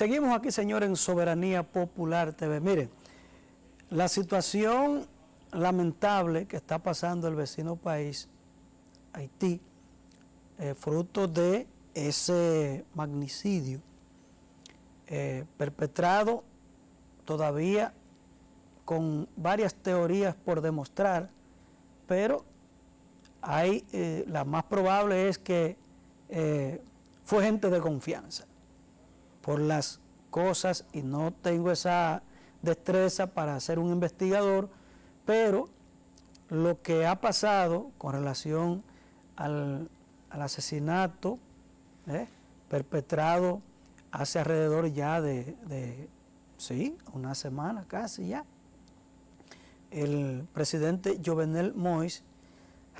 Seguimos aquí, señor, en Soberanía Popular TV. Miren, la situación lamentable que está pasando el vecino país, Haití, eh, fruto de ese magnicidio eh, perpetrado todavía con varias teorías por demostrar, pero eh, la más probable es que fue gente de confianza por las cosas y no tengo esa destreza para ser un investigador, pero lo que ha pasado con relación al, asesinato ¿eh? perpetrado hace alrededor ya de, de, sí, una semana casi ya, el presidente Jovenel Mois,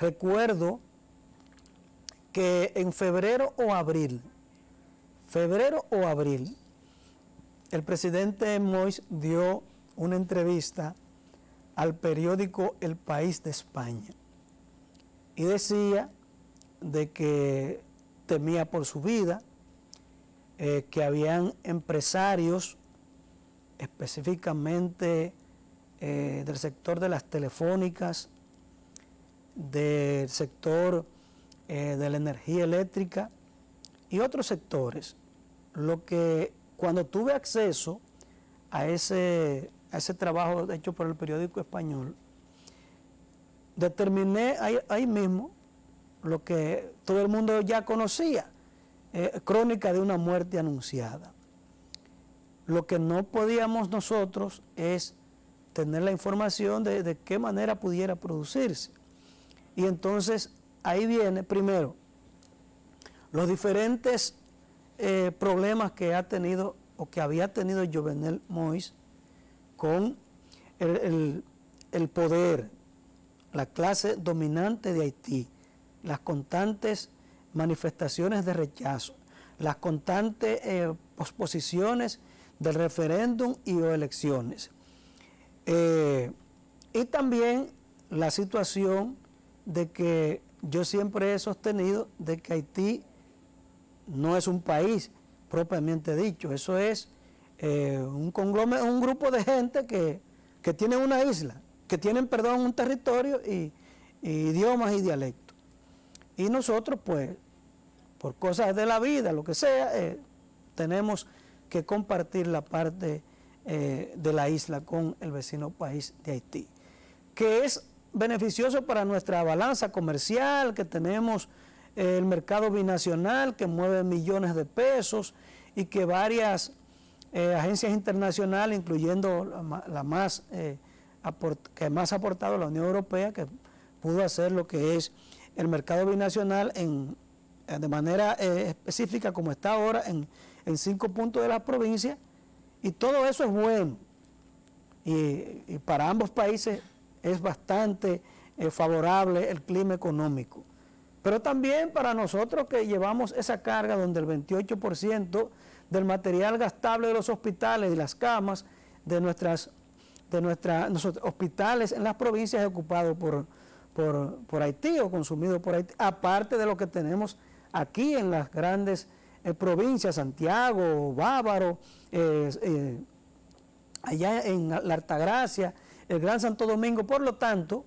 recuerdo que en febrero o abril febrero o abril, el presidente Mois dio una entrevista al periódico El País de España y decía de que temía por su vida, eh, que habían empresarios específicamente eh, del sector de las telefónicas, del sector eh, de la energía eléctrica y otros sectores lo que cuando tuve acceso a ese, ese trabajo hecho por el periódico español, determiné ahí, mismo lo que todo el mundo ya conocía, eh, crónica de una muerte anunciada. Lo que no podíamos nosotros es tener la información de, de qué manera pudiera producirse. Y entonces ahí viene, primero, los diferentes eh, problemas que ha tenido o que había tenido Jovenel Mois con el, poder, la clase dominante de Haití, las constantes manifestaciones de rechazo, las constantes eh, posposiciones del referéndum y o elecciones. Eh, y también la situación de que yo siempre he sostenido de que Haití no es un país propiamente dicho, eso es eh, un, un grupo de gente que, que tiene una isla, que tienen, perdón, un territorio y, idiomas y dialectos. Y nosotros, pues, por cosas de la vida, lo que sea, eh, tenemos que compartir la parte eh, de la isla con el vecino país de Haití, que es beneficioso para nuestra balanza comercial, que tenemos el mercado binacional que mueve millones de pesos y que varias eh, agencias internacionales, incluyendo la, más eh, que más ha aportado la Unión Europea, que pudo hacer lo que es el mercado binacional en, eh, de manera específica como está ahora en, cinco puntos de la provincia, y todo eso es bueno. y para ambos países es bastante favorable el clima económico. Pero también para nosotros que llevamos esa carga donde el 28% del material gastable de los hospitales y las camas de nuestras de nuestros hospitales en las provincias es ocupado por, por, Haití o consumido por Haití, aparte de lo que tenemos aquí en las grandes eh, provincias, Santiago, Bávaro, eh, allá en la Altagracia, el Gran Santo Domingo, por lo tanto,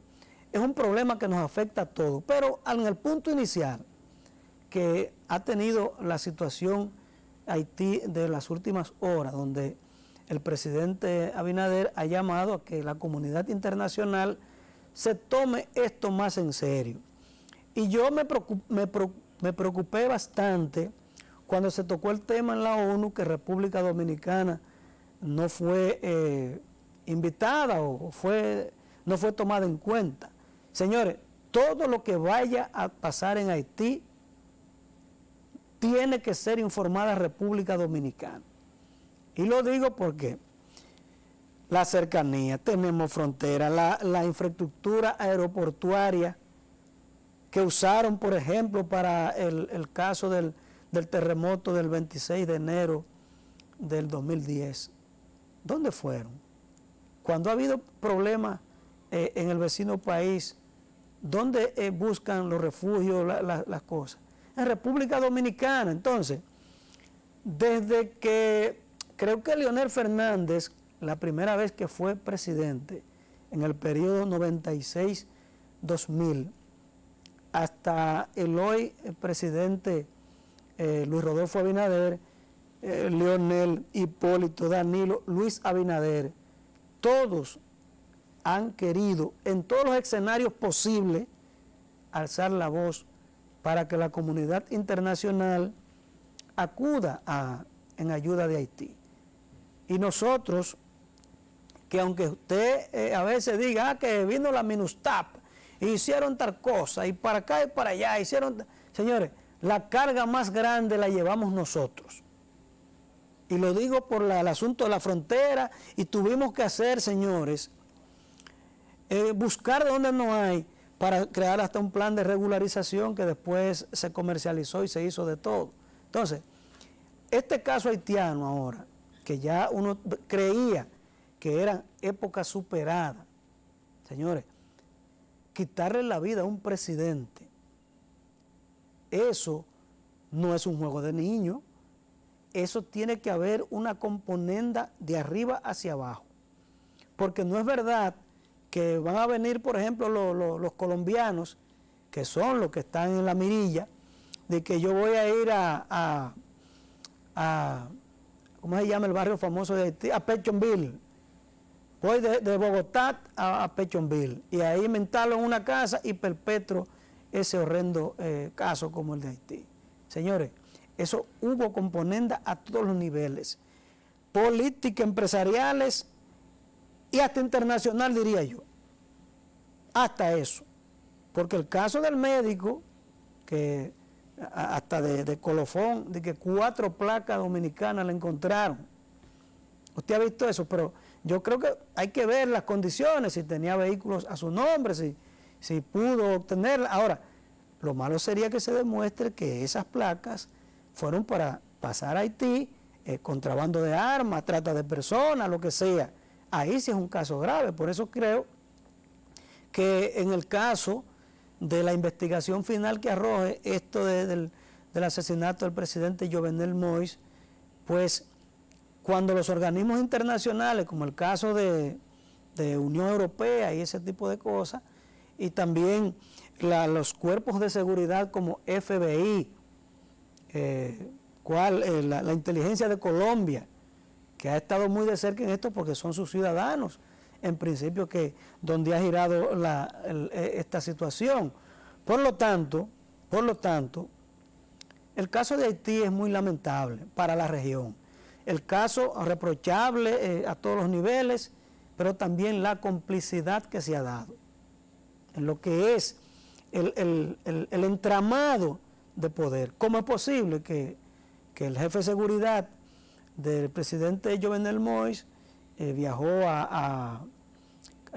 es un problema que nos afecta a todos. Pero en el punto inicial que ha tenido la situación Haití de las últimas horas, donde el presidente Abinader ha llamado a que la comunidad internacional se tome esto más en serio. Y yo me, preocupé, bastante cuando se tocó el tema en la ONU que República Dominicana no fue eh, invitada o fue, no fue tomada en cuenta. Señores, todo lo que vaya a pasar en Haití tiene que ser informada República Dominicana. Y lo digo porque la cercanía, tenemos frontera, la, infraestructura aeroportuaria que usaron, por ejemplo, para el, caso del, terremoto del 26 de enero del 2010. ¿Dónde fueron? Cuando ha habido problemas eh, en el vecino país ¿Dónde eh, buscan los refugios, las cosas? En República Dominicana. Entonces, desde que creo que Leonel Fernández, la primera vez que fue presidente, en el periodo 96-2000, hasta el hoy presidente eh, Luis Rodolfo Abinader, eh, Leonel, Hipólito, Danilo, Luis Abinader, todos han querido en todos los escenarios posibles alzar la voz para que la comunidad internacional acuda en ayuda de Haití. Y nosotros, que aunque usted eh, a veces diga ah, que vino la Minustap, e hicieron tal cosa, y para acá y para allá, hicieron... Señores, la carga más grande la llevamos nosotros. Y lo digo por el asunto de la frontera, y tuvimos que hacer, señores, eh, buscar de donde no hay para crear hasta un plan de regularización que después se comercializó y se hizo de todo. Entonces, este caso haitiano ahora, que ya uno creía que era época superada, señores, quitarle la vida a un presidente, eso no es un juego de niños, eso tiene que haber una componenda de arriba hacia abajo, porque no es verdad que van a venir, por ejemplo, los colombianos, que son los que están en la mirilla, de que yo voy a ir a, a, ¿cómo se llama el barrio famoso de Haití? A Pechonville. Voy de, Bogotá a, Pechonville y ahí me instalo en una casa y perpetro ese horrendo eh, caso como el de Haití. Señores, eso hubo componenda a todos los niveles, políticas, empresariales y hasta internacional, diría yo. Hasta eso. Porque el caso del médico, que hasta de, colofón, de que cuatro placas dominicanas le encontraron. Usted ha visto eso, pero yo creo que hay que ver las condiciones, si tenía vehículos a su nombre, si, si pudo obtenerla. Ahora, lo malo sería que se demuestre que esas placas fueron para pasar a Haití, eh, contrabando de armas, trata de personas, lo que sea ahí sí es un caso grave. Por eso creo que en el caso de la investigación final que arroje esto del, asesinato del presidente Jovenel Mois, pues cuando los organismos internacionales, como el caso de, Unión Europea y ese tipo de cosas, y también los cuerpos de seguridad como FBI, eh, eh, la inteligencia de Colombia, que ha estado muy de cerca en esto porque son sus ciudadanos, en principio, que donde ha girado e, esta situación. Por lo tanto, por lo tanto, el caso de Haití es muy lamentable para la región. El caso reprochable eh, a todos los niveles, pero también la complicidad que se ha dado en lo que es el, entramado de poder. ¿Cómo es posible que, que el jefe de seguridad del presidente Jovenel Mois, eh, viajó a,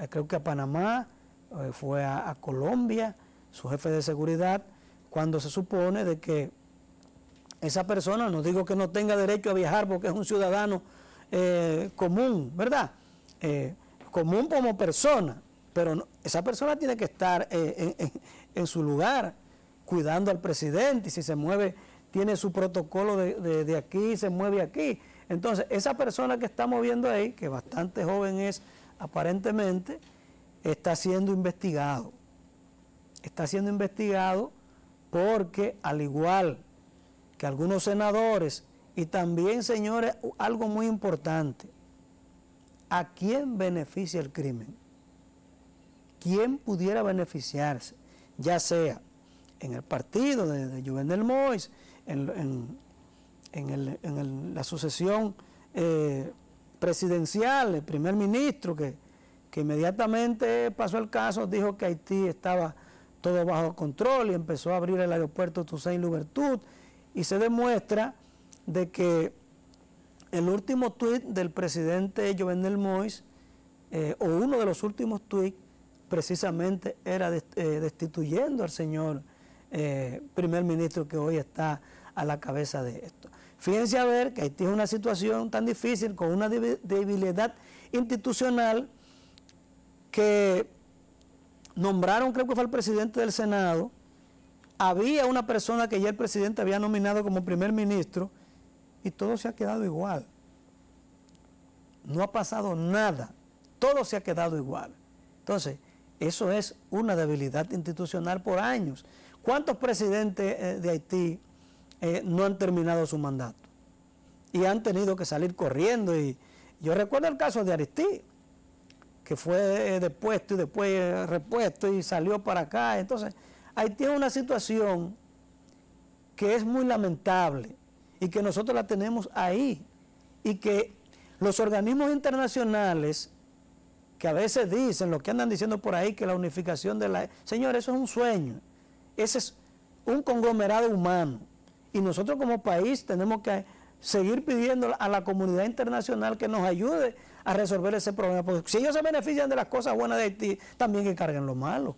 creo que a Panamá, eh, fue a, Colombia, su jefe de seguridad, cuando se supone de que esa persona, no digo que no tenga derecho a viajar porque es un ciudadano eh, común, ¿verdad? común como persona, pero esa persona tiene que estar en, su lugar, cuidando al presidente, y si se mueve tiene su protocolo de, de, aquí, se mueve aquí. Entonces, esa persona que estamos viendo ahí, que bastante joven es aparentemente, está siendo investigado. Está siendo investigado porque, al igual que algunos senadores, y también, señores, algo muy importante, ¿a quién beneficia el crimen? ¿Quién pudiera beneficiarse? Ya sea en el partido de, de Juvenel Mois, en, la sucesión eh, presidencial, el primer ministro que, inmediatamente pasó el caso, dijo que Haití estaba todo bajo control y empezó a abrir el aeropuerto Toussaint Louverture. Y se demuestra de que el último tuit del presidente Jovenel Mois, eh, o uno de los últimos tuits, precisamente era eh, destituyendo al señor primer ministro que hoy está a la cabeza de esto. Fíjense a ver que Haití es una situación tan difícil, con una debilidad institucional, que nombraron, creo que fue el presidente del Senado, había una persona que ya el presidente había nominado como primer ministro y todo se ha quedado igual. no ha pasado nada, todo se ha quedado igual. Entonces, eso es una debilidad institucional por años. ¿Cuántos presidentes eh, de Haití eh, no han terminado su mandato? Y han tenido que salir corriendo. Y yo recuerdo el caso de Aristí, que fue eh, depuesto y después repuesto y salió para acá. Entonces, Haití es una situación que es muy lamentable y que nosotros la tenemos ahí y que los organismos internacionales que a veces dicen, lo que andan diciendo por ahí, que la unificación de la... Señor, eso es un sueño. Ese es un conglomerado humano. Y nosotros como país tenemos que seguir pidiendo a la comunidad internacional que nos ayude a resolver ese problema. Porque si ellos se benefician de las cosas buenas de Haití, también que carguen lo malo.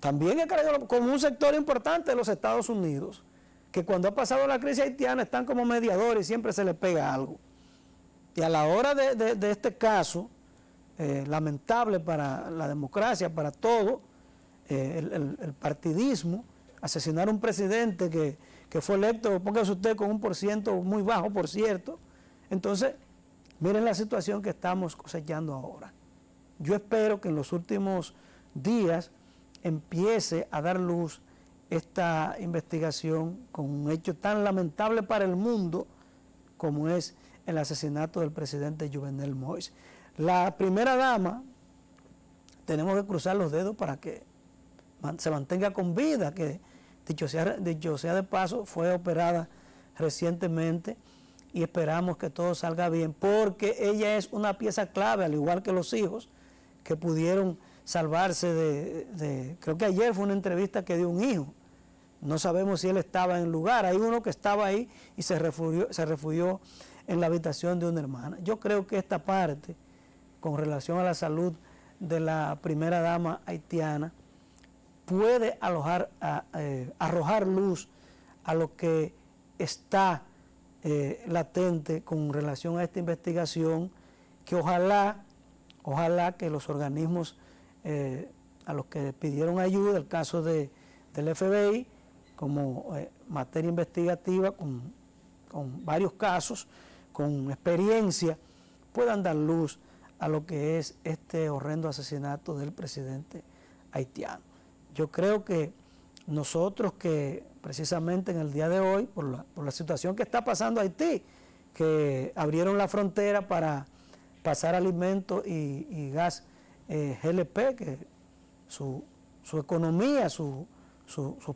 También que carguen lo, como un sector importante de los Estados Unidos, que cuando ha pasado la crisis haitiana están como mediadores y siempre se les pega algo. Y a la hora de este caso, eh, lamentable para la democracia, para todo, eh, el, partidismo, asesinar a un presidente que, fue electo, póngase usted con un por ciento muy bajo, por cierto. Entonces, miren la situación que estamos cosechando ahora. Yo espero que en los últimos días empiece a dar luz esta investigación con un hecho tan lamentable para el mundo como es el asesinato del presidente Juvenel Moïse. La primera dama, tenemos que cruzar los dedos para que se mantenga con vida, que dicho sea, sea de paso, fue operada recientemente y esperamos que todo salga bien, porque ella es una pieza clave, al igual que los hijos, que pudieron salvarse de, creo que ayer fue una entrevista que dio un hijo, no sabemos si él estaba en el lugar, hay uno que estaba ahí y se refugió, se refugió en la habitación de una hermana. Yo creo que esta parte con relación a la salud de la primera dama haitiana puede eh, arrojar luz a lo que está eh, latente con relación a esta investigación, que ojalá, ojalá que los organismos eh, a los que pidieron ayuda, el caso de, del FBI, como materia investigativa, con, con varios casos, con experiencia, puedan dar luz a lo que es este horrendo asesinato del presidente haitiano. Yo creo que nosotros que precisamente en el día de hoy, por la, situación que está pasando Haití, que abrieron la frontera para pasar alimentos y, gas eh, GLP, que su, economía, sus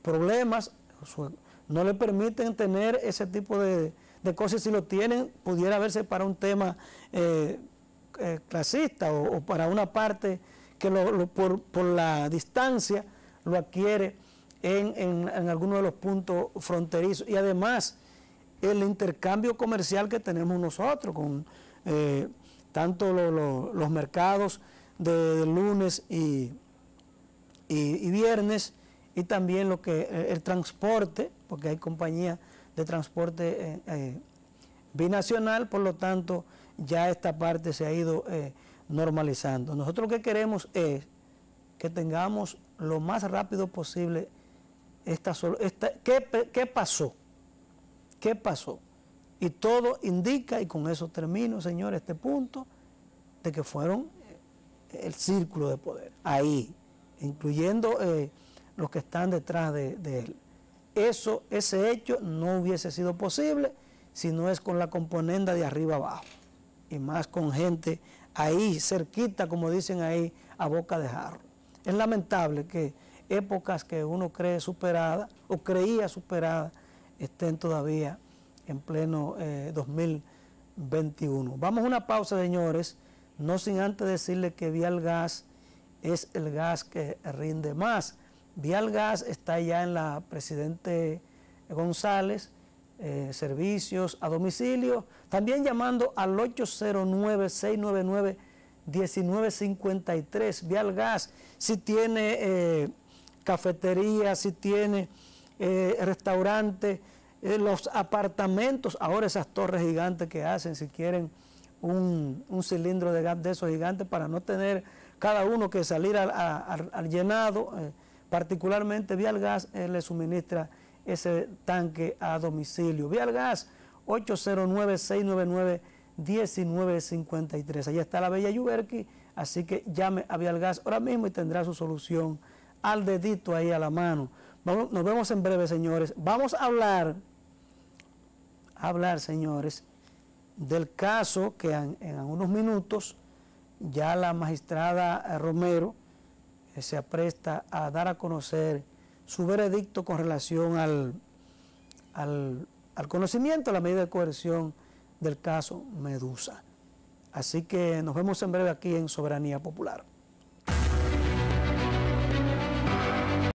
problemas no le permiten tener ese tipo de, cosas. Si lo tienen, pudiera verse para un tema eh, eh, clasista o, para una parte que por, la distancia lo adquiere en, en, alguno de los puntos fronterizos. Y además, el intercambio comercial que tenemos nosotros con eh, tanto los mercados de, lunes y, y, viernes y también lo que eh, el transporte, porque hay compañías de transporte binacional, por lo tanto, ya esta parte se ha ido eh, normalizando. Nosotros lo que queremos es que tengamos lo más rápido posible esta, esta ¿qué, ¿qué, pasó? ¿Qué pasó? Y todo indica, y con eso termino, señor, este punto, de que fueron eh, el círculo de poder, ahí, incluyendo eh, los que están detrás de, él. Eso, ese hecho no hubiese sido posible si no es con la componenda de arriba abajo y más con gente ahí cerquita, como dicen ahí, a boca de jarro. Es lamentable que épocas que uno cree superadas o creía superadas estén todavía en pleno 2021. Eh, Vamos a una pausa, señores, no sin antes decirle que Vial Gas es el gas que rinde más. Vial Gas está ya en la Presidente González, eh, servicios a domicilio, también llamando al 809-699-1953, Vial Gas, si tiene eh, cafetería, si tiene eh, restaurante, los apartamentos, ahora esas torres gigantes que hacen, si quieren un, cilindro de gas de esos gigantes para no tener cada uno que salir al, llenado, particularmente Vial Gas le suministra ese tanque a domicilio. Vía al gas 809-699-1953. 1953. Allá está la Bella Yuberqui, así que llame a Vialgas ahora mismo y tendrá su solución al dedito ahí a la mano. nos vemos en breve, señores. Vamos a hablar, a hablar, señores, del caso que en, en unos minutos ya la magistrada Romero eh, se apresta a dar a conocer su veredicto con relación al, al, al conocimiento de la medida de coerción del caso Medusa. Así que nos vemos en breve aquí en Soberanía Popular.